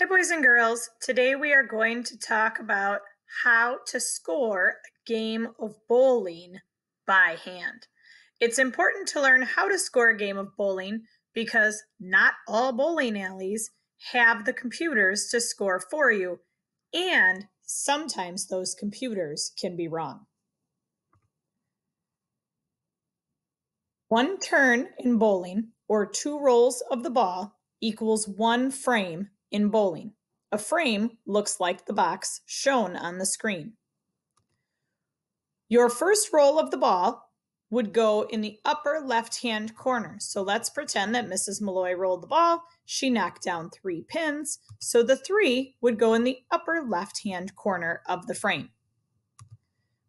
Hi, boys and girls. Today we are going to talk about how to score a game of bowling by hand. It's important to learn how to score a game of bowling because not all bowling alleys have the computers to score for you, and sometimes those computers can be wrong. One turn in bowling, or two rolls of the ball, equals one frame in bowling. A frame looks like the box shown on the screen. Your first roll of the ball would go in the upper left-hand corner. So let's pretend that Mrs. Mulloy rolled the ball. She knocked down three pins. So the three would go in the upper left-hand corner of the frame.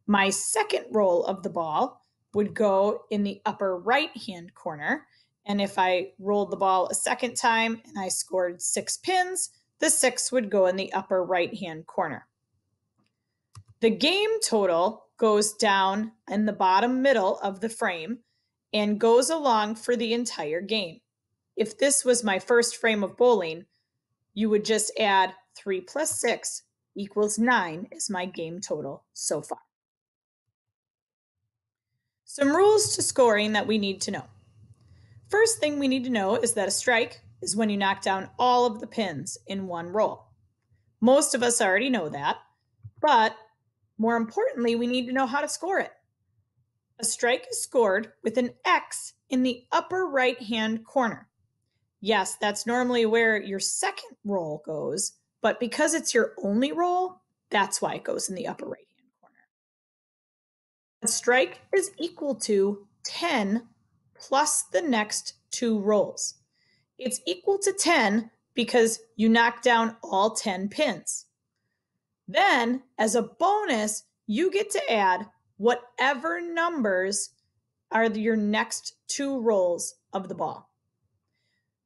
My second roll of the ball would go in the upper right-hand corner. And if I rolled the ball a second time and I scored six pins, the six would go in the upper right hand corner. The game total goes down in the bottom middle of the frame and goes along for the entire game. If this was my first frame of bowling, you would just add 3 plus 6 equals 9 is my game total so far. Some rules to scoring that we need to know. First thing we need to know is that a strike is when you knock down all of the pins in one roll. Most of us already know that, but more importantly, we need to know how to score it. A strike is scored with an X in the upper right hand corner. Yes, that's normally where your second roll goes, but because it's your only roll, that's why it goes in the upper right hand corner. A strike is equal to 10 plus the next two rolls. It's equal to 10 because you knock down all 10 pins. Then, as a bonus, you get to add whatever numbers are your next two rolls of the ball.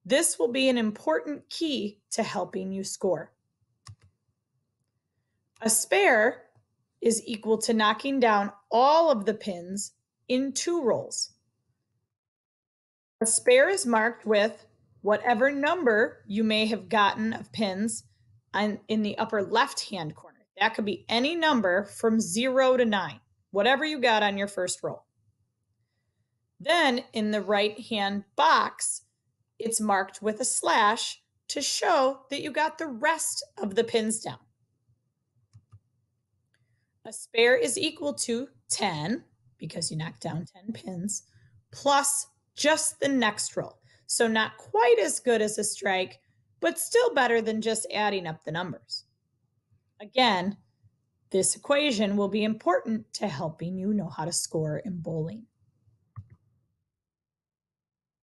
This will be an important key to helping you score. A spare is equal to knocking down all of the pins in two rolls. A spare is marked with whatever number you may have gotten of pins in the upper left hand corner. That could be any number from zero to nine, whatever you got on your first roll. Then in the right hand box, it's marked with a slash to show that you got the rest of the pins down. A spare is equal to 10 because you knocked down 10 pins plus just the next roll. So not quite as good as a strike, but still better than just adding up the numbers. Again, this equation will be important to helping you know how to score in bowling.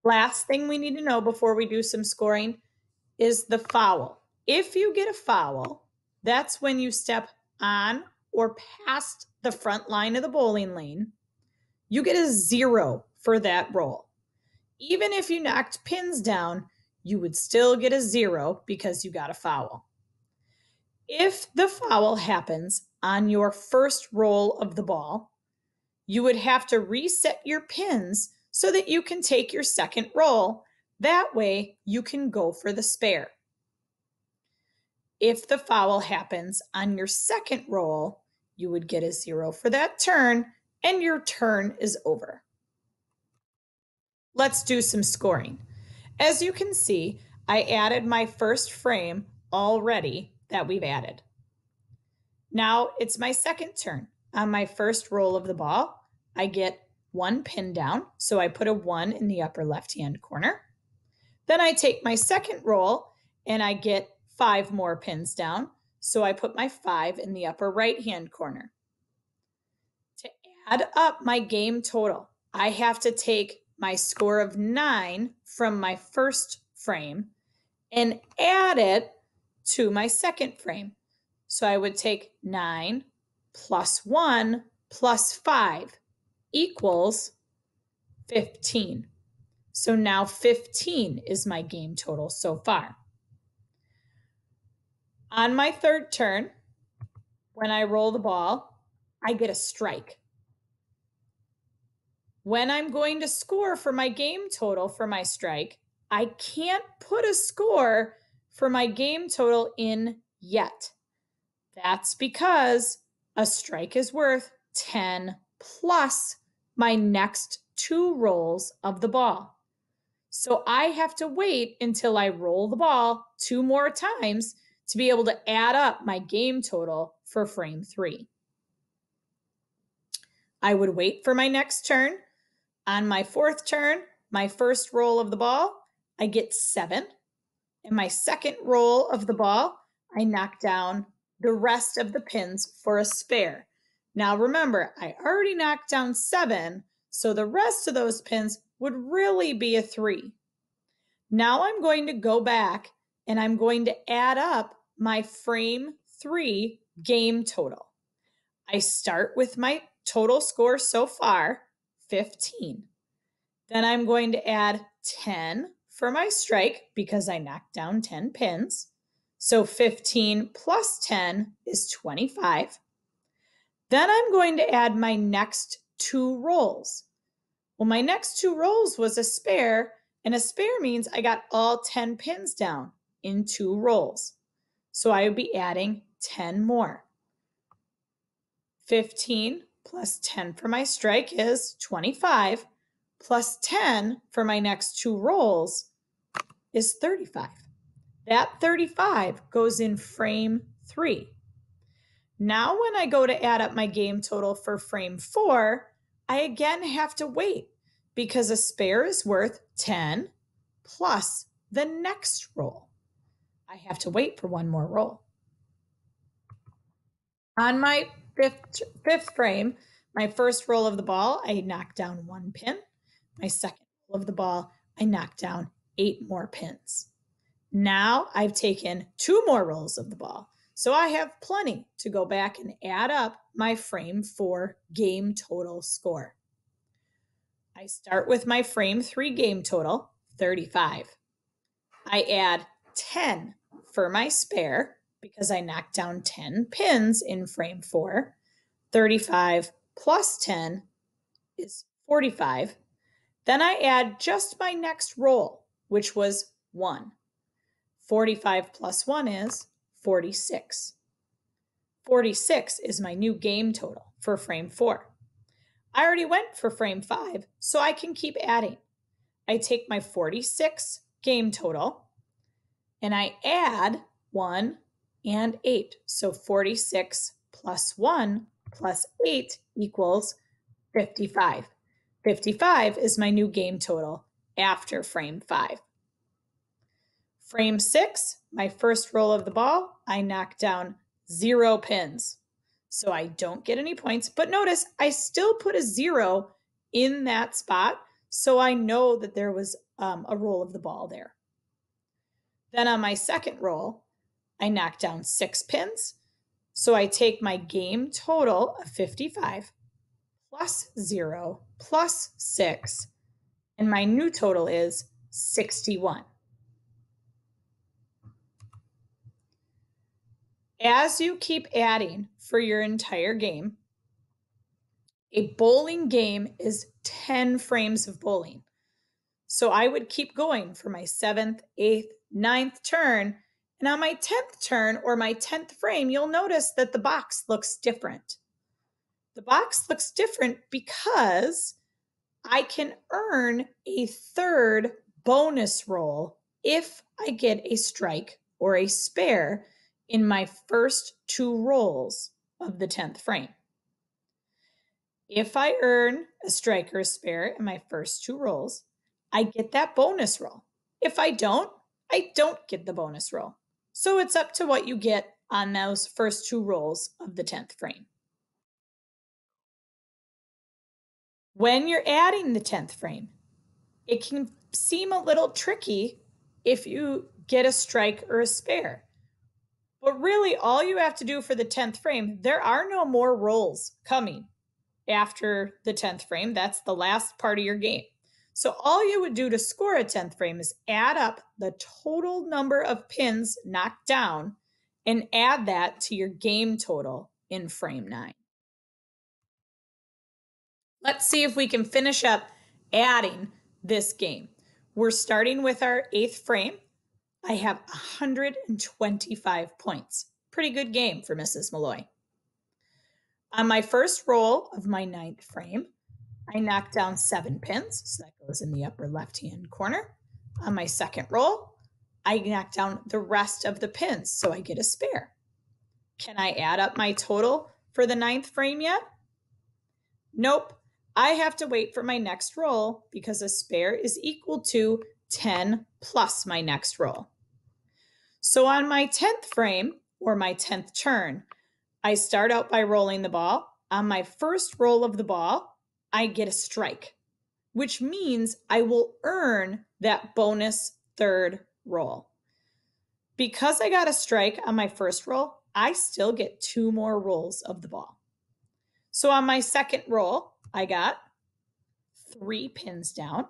Last thing we need to know before we do some scoring is the foul. If you get a foul, that's when you step on or past the front line of the bowling lane. You get a zero for that roll. Even if you knocked pins down, you would still get a zero because you got a foul. If the foul happens on your first roll of the ball, you would have to reset your pins so that you can take your second roll. That way, you can go for the spare. If the foul happens on your second roll, you would get a zero for that turn, and your turn is over. Let's do some scoring. As you can see, I added my first frame already that we've added. Now it's my second turn. On my first roll of the ball, I get one pin down, so I put a one in the upper left-hand corner. Then I take my second roll and I get five more pins down, so I put my five in the upper right-hand corner. To add up my game total, I have to take my score of nine from my first frame and add it to my second frame. So I would take nine plus one plus five equals 15. So now 15 is my game total so far. On my third turn, when I roll the ball, I get a strike when I'm going to score for my game total for my strike, I can't put a score for my game total in yet. That's because a strike is worth 10 plus my next two rolls of the ball. So I have to wait until I roll the ball two more times to be able to add up my game total for frame three. I would wait for my next turn. On my fourth turn, my first roll of the ball, I get seven. In my second roll of the ball, I knock down the rest of the pins for a spare. Now remember, I already knocked down seven, so the rest of those pins would really be a three. Now I'm going to go back and I'm going to add up my frame three game total. I start with my total score so far, 15. Then I'm going to add 10 for my strike because I knocked down 10 pins. So 15 plus 10 is 25. Then I'm going to add my next two rolls. Well, my next two rolls was a spare, and a spare means I got all 10 pins down in two rolls. So I would be adding 10 more. 15 plus 10 for my strike is 25, plus 10 for my next two rolls is 35. That 35 goes in frame three. Now, when I go to add up my game total for frame four, I again have to wait because a spare is worth 10 plus the next roll. I have to wait for one more roll. On my fifth, fifth frame, my first roll of the ball, I knock down one pin. My second roll of the ball, I knock down eight more pins. Now I've taken two more rolls of the ball. So I have plenty to go back and add up my frame four game total score. I start with my frame three game total, 35. I add 10 for my spare because I knocked down 10 pins in frame four. 35 plus 10 is 45. Then I add just my next roll, which was 1. 45 plus 1 is 46. 46 is my new game total for frame 4. I already went for frame 5, so I can keep adding. I take my 46 game total and I add 1 and 8. So 46 plus 1 plus 8 equals 55. 55 is my new game total after frame 5. Frame 6, my first roll of the ball, I knock down zero pins. So I don't get any points, but notice I still put a zero in that spot. So I know that there was um, a roll of the ball there. Then on my second roll, I knock down six pins. So I take my game total of 55 plus 0 plus 6, and my new total is 61. As you keep adding for your entire game, a bowling game is 10 frames of bowling. So I would keep going for my seventh, eighth, ninth turn and on my 10th turn or my 10th frame, you'll notice that the box looks different. The box looks different because I can earn a third bonus roll if I get a strike or a spare in my first two rolls of the 10th frame. If I earn a strike or a spare in my first two rolls, I get that bonus roll. If I don't, I don't get the bonus roll. So it's up to what you get on those first two rolls of the 10th frame. When you're adding the 10th frame, it can seem a little tricky if you get a strike or a spare. But really, all you have to do for the 10th frame, there are no more rolls coming after the 10th frame. That's the last part of your game. So all you would do to score a 10th frame is add up the total number of pins knocked down and add that to your game total in frame 9. Let's see if we can finish up adding this game. We're starting with our eighth frame. I have 125 points. Pretty good game for Mrs. Mulloy. On my first roll of my ninth frame, I knock down seven pins, so that goes in the upper left-hand corner. On my second roll, I knock down the rest of the pins, so I get a spare. Can I add up my total for the ninth frame yet? Nope. I have to wait for my next roll because a spare is equal to 10 plus my next roll. So on my 10th frame, or my 10th turn, I start out by rolling the ball. On my first roll of the ball, I get a strike, which means I will earn that bonus third roll. Because I got a strike on my first roll, I still get two more rolls of the ball. So on my second roll, I got three pins down.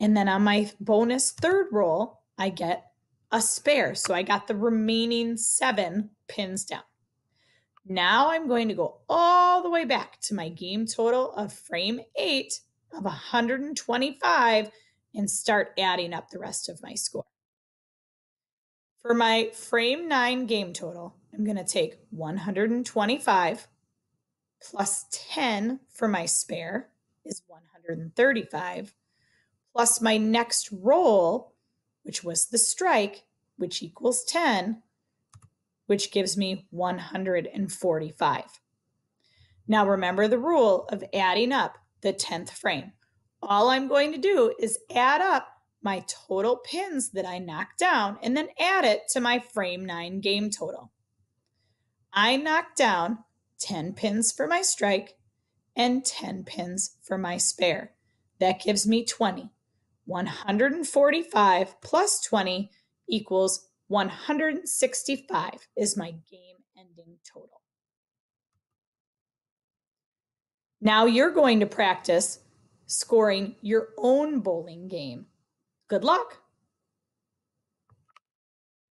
And then on my bonus third roll, I get a spare. So I got the remaining seven pins down. Now I'm going to go all the way back to my game total of frame eight of 125 and start adding up the rest of my score. For my frame nine game total, I'm going to take 125 plus 10 for my spare is 135 plus my next roll, which was the strike, which equals 10, which gives me 145. Now remember the rule of adding up the 10th frame. All I'm going to do is add up my total pins that I knocked down and then add it to my frame 9 game total. I knocked down 10 pins for my strike and 10 pins for my spare. That gives me 20. 145 plus 20 equals 165 is my game ending total. Now you're going to practice scoring your own bowling game. Good luck!